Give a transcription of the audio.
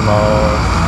ます。